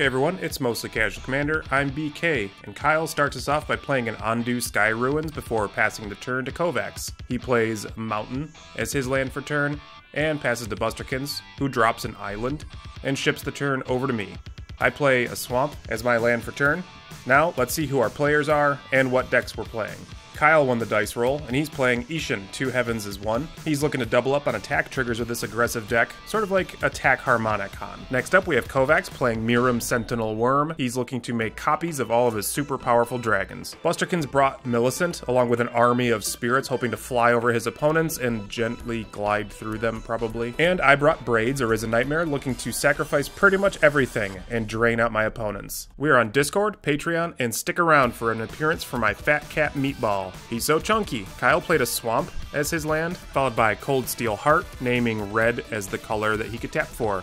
Hey everyone, it's Mostly Casual Commander. I'm BK, and Kyle starts us off by playing an Ondu Skyruins before passing the turn to Kovacs. He plays Mountain as his land for turn, and passes to Busterkins, who drops an island, and ships the turn over to me. I play a Swamp as my land for turn. Now, let's see who our players are and what decks we're playing. Kyle won the dice roll, and he's playing Isshin, two heavens as one. He's looking to double up on attack triggers with this aggressive deck, sort of like attack Harmonicon. Next up, we have Kovacs playing Miirym Sentinel Wyrm. He's looking to make copies of all of his super powerful dragons. Busterkins brought Millicent, along with an army of spirits, hoping to fly over his opponents and gently glide through them, probably. And I brought Braids, Arisen Nightmare, looking to sacrifice pretty much everything and drain out my opponents. We are on Discord, Patreon, and stick around for an appearance for my Fat Cat Meatball. He's so chunky. Kyle played a swamp as his land, followed by Coldsteel Heart, naming red as the color that he could tap for.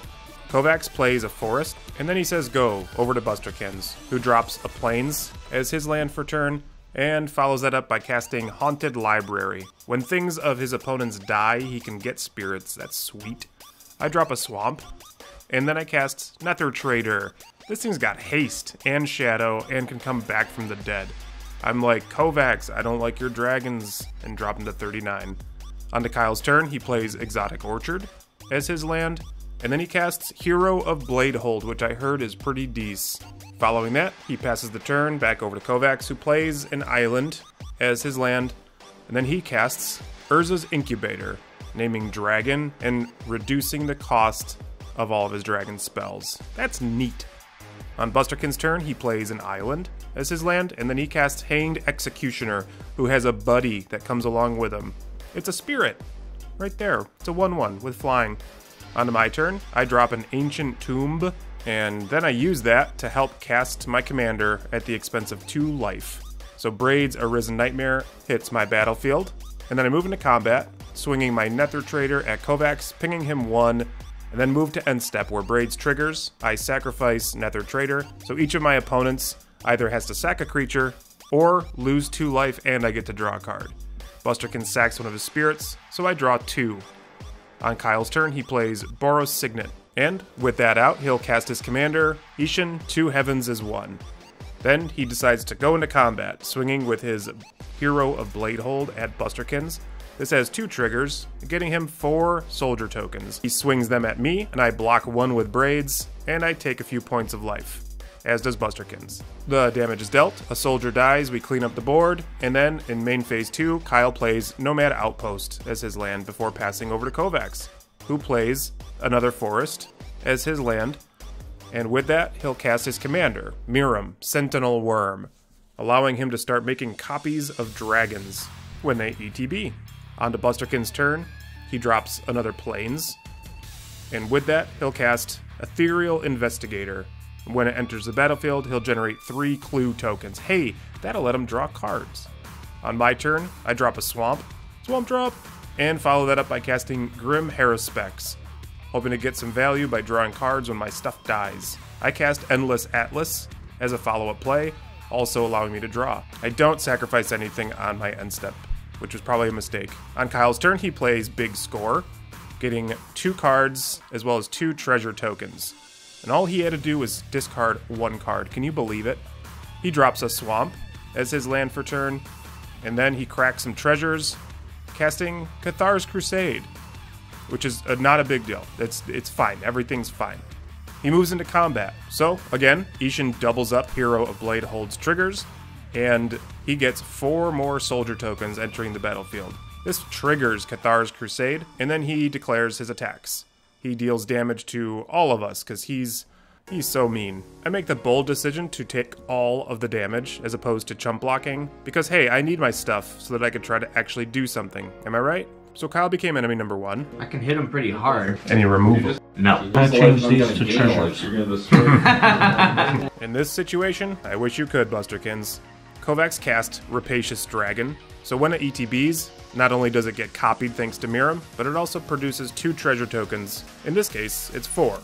Kovacs plays a forest, and then he says go over to Busterkins, who drops a plains as his land for turn, and follows that up by casting Haunted Library. When things of his opponents die, he can get spirits. That's sweet. I drop a swamp, and then I cast Nether Traitor. This thing's got haste and shadow and can come back from the dead. I'm like, Kovacs, I don't like your dragons, and drop him to 39. On to Kyle's turn, he plays Exotic Orchard as his land, and then he casts Hero of Bladehold, which I heard is pretty decent. Following that, he passes the turn back over to Kovacs, who plays an island as his land, and then he casts Urza's Incubator, naming Dragon and reducing the cost of all of his dragon spells. That's neat. On Busterkin's turn, he plays an island as his land, and then he casts Hanged Executioner, who has a buddy that comes along with him. It's a spirit. Right there. It's a 1 1 with flying. Onto my turn, I drop an Ancient Tomb, and then I use that to help cast my commander at the expense of 2 life. So Braids Arisen Nightmare hits my battlefield, and then I move into combat, swinging my Nether Traitor at Kovacs, pinging him 1, and then move to end step where Braids triggers. I sacrifice Nether Traitor, so each of my opponents either has to sack a creature or lose two life and I get to draw a card. Busterkin sacks one of his spirits, so I draw two. On Kyle's turn, he plays Boros Signet, and with that out, he'll cast his commander, Isshin, two heavens as one. Then he decides to go into combat, swinging with his Hero of Bladehold at Busterkins. This has two triggers, getting him four soldier tokens. He swings them at me, and I block one with braids, and I take a few points of life as does Busterkins. The damage is dealt, a soldier dies, we clean up the board, and then in main phase 2, Kyle plays Nomad Outpost as his land before passing over to Kovacs, who plays another forest as his land, and with that, he'll cast his commander, Miirym, Sentinel Wyrm, allowing him to start making copies of dragons when they ETB. On to Busterkin's turn, he drops another Plains, and with that, he'll cast Ethereal Investigator, when it enters the battlefield, he'll generate three clue tokens. Hey, that'll let him draw cards. On my turn, I drop a swamp, swamp drop, and follow that up by casting Grim Haruspex, hoping to get some value by drawing cards when my stuff dies. I cast Endless Atlas as a follow-up play, also allowing me to draw. I don't sacrifice anything on my end step, which was probably a mistake. On Kyle's turn, he plays Big Score, getting two cards as well as two treasure tokens and all he had to do was discard one card. Can you believe it? He drops a swamp as his land for turn, and then he cracks some treasures, casting Cathar's Crusade, which is a, not a big deal. It's it's fine. Everything's fine. He moves into combat. So again, Isshin doubles up Hero of Bladehold's triggers, and he gets four more soldier tokens entering the battlefield. This triggers Cathar's Crusade, and then he declares his attacks he deals damage to all of us because he's he's so mean. I make the bold decision to take all of the damage as opposed to chump blocking because hey, I need my stuff so that I could try to actually do something. Am I right? So Kyle became enemy number one. I can hit him pretty hard. And you remove him. No. I changed these to treasures. In this situation, I wish you could, Busterkins. Kovacs cast Rapacious Dragon, so when it ETBs, not only does it get copied thanks to Miirym, but it also produces two treasure tokens. In this case, it's four.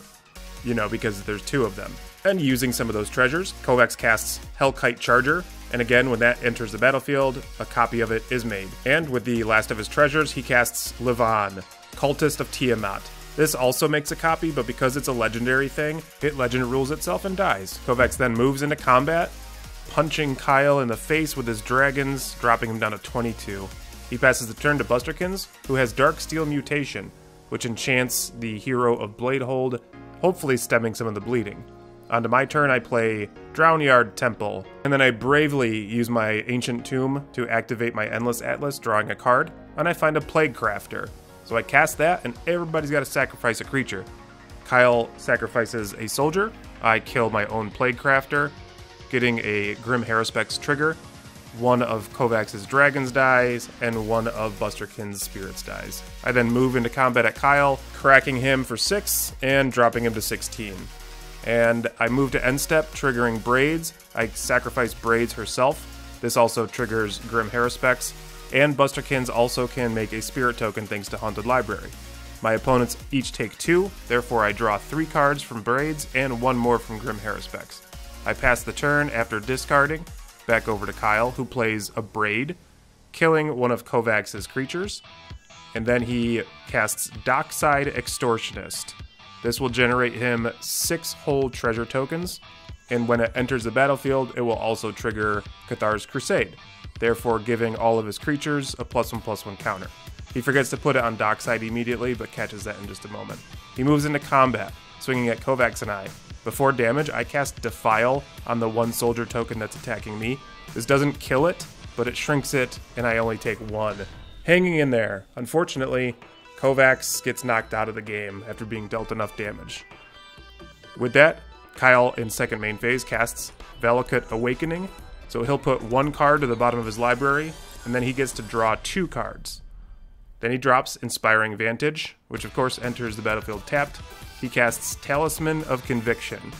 You know, because there's two of them. And using some of those treasures, Kovacs casts Hellkite Charger, and again, when that enters the battlefield, a copy of it is made. And with the last of his treasures, he casts Livaan, Cultist of Tiamat, This also makes a copy, but because it's a legendary thing, it legend rules itself and dies. Kovacs then moves into combat, punching Kyle in the face with his dragons, dropping him down to 22. He passes the turn to Busterkins, who has Darksteel Mutation, which enchants the hero of Bladehold, hopefully stemming some of the bleeding. Onto my turn, I play Drownyard Temple, and then I bravely use my Ancient Tomb to activate my Endless Atlas, drawing a card, and I find a Plaguecrafter. So I cast that, and everybody's got to sacrifice a creature. Kyle sacrifices a soldier, I kill my own Plaguecrafter, getting a Grim Haruspex trigger, one of Kovacs' dragons dies, and one of Busterkin's spirits dies. I then move into combat at Kyle, cracking him for 6 and dropping him to 16. And I move to end step, triggering Braids. I sacrifice Braids herself. This also triggers Grim Haruspex, and Busterkins also can make a spirit token thanks to Haunted Library. My opponents each take two, therefore I draw three cards from Braids and one more from Grim Haruspex. I pass the turn after discarding, back over to Kyle, who plays Abrade, killing one of Kovacs' creatures, and then he casts Dockside Extortionist. This will generate him six whole treasure tokens, and when it enters the battlefield, it will also trigger Cathar's Crusade, therefore giving all of his creatures a plus one plus one counter. He forgets to put it on Dockside immediately, but catches that in just a moment. He moves into combat, swinging at Kovacs and I. Before damage, I cast Defile on the one soldier token that's attacking me. This doesn't kill it, but it shrinks it, and I only take one. Hanging in there. Unfortunately, Kovacs gets knocked out of the game after being dealt enough damage. With that, Kyle in second main phase casts Valakut Awakening, so he'll put one card to the bottom of his library, and then he gets to draw two cards. Then he drops Inspiring Vantage, which of course enters the battlefield tapped. He casts Talisman of Conviction,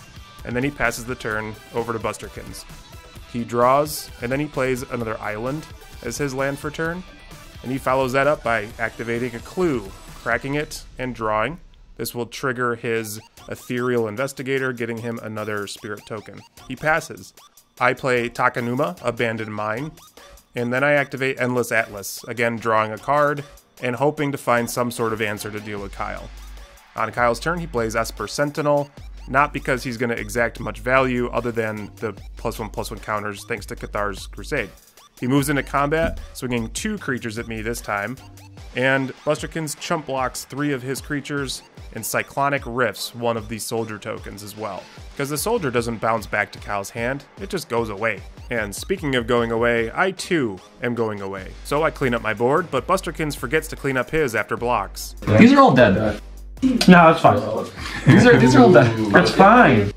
and then he passes the turn over to Busterkins. He draws, and then he plays another island as his land for turn, and he follows that up by activating a clue, cracking it, and drawing. This will trigger his Ethereal Investigator, getting him another spirit token. He passes. I play Takanuma, Abandoned Mine, and then I activate Endless Atlas, again drawing a card and hoping to find some sort of answer to deal with Kyle. On Kyle's turn, he plays Esper Sentinel, not because he's going to exact much value other than the plus one plus one counters thanks to Cathar's Crusade. He moves into combat, swinging two creatures at me this time, and Busterkins chump blocks three of his creatures and Cyclonic Rifts one of the soldier tokens as well. Because the soldier doesn't bounce back to Cal's hand, it just goes away. And speaking of going away, I too am going away. So I clean up my board, but Busterkins forgets to clean up his after blocks. These are all dead. No, that's fine. These are these are all dead. That's fine.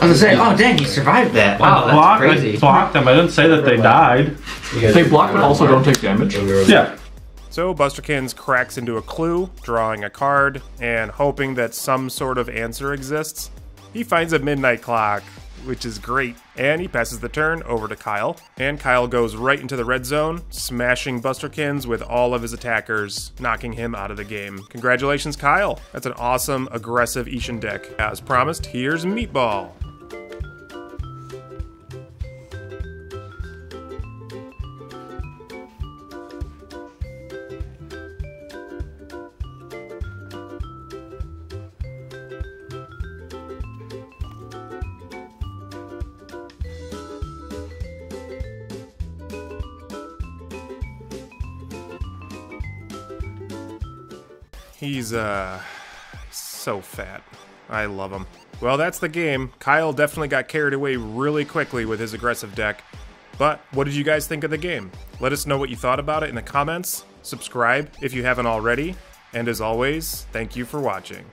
I was gonna say, oh dang, he survived that. Wow, that's Block, I crazy. blocked them. I didn't say that they died. They block but also don't take damage. Yeah. So Busterkins cracks into a clue, drawing a card, and hoping that some sort of answer exists. He finds a midnight clock, which is great, and he passes the turn over to Kyle. And Kyle goes right into the red zone, smashing Busterkins with all of his attackers, knocking him out of the game. Congratulations, Kyle! That's an awesome, aggressive Isshin deck. As promised, here's Meatball. He's, uh, so fat. I love him. Well, that's the game. Kyle definitely got carried away really quickly with his aggressive deck. But what did you guys think of the game? Let us know what you thought about it in the comments. Subscribe if you haven't already. And as always, thank you for watching.